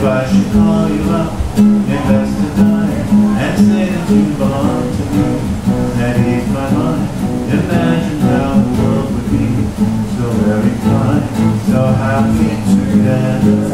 If I should call you up, invest a dime, and say that you belong to me, that ease my mind. Imagine how the world would be so very fine, so happy together.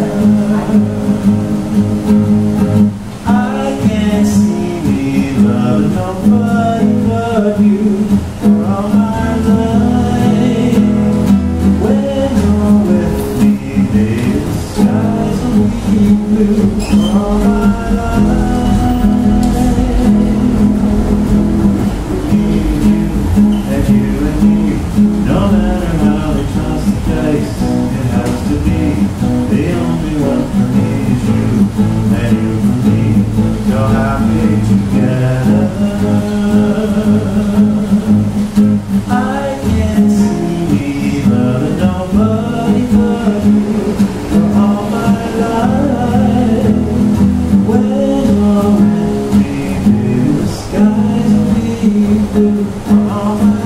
And you happy together. I can't see loving nobody but you for all my life. When you're me, the skies will be blue for all my life.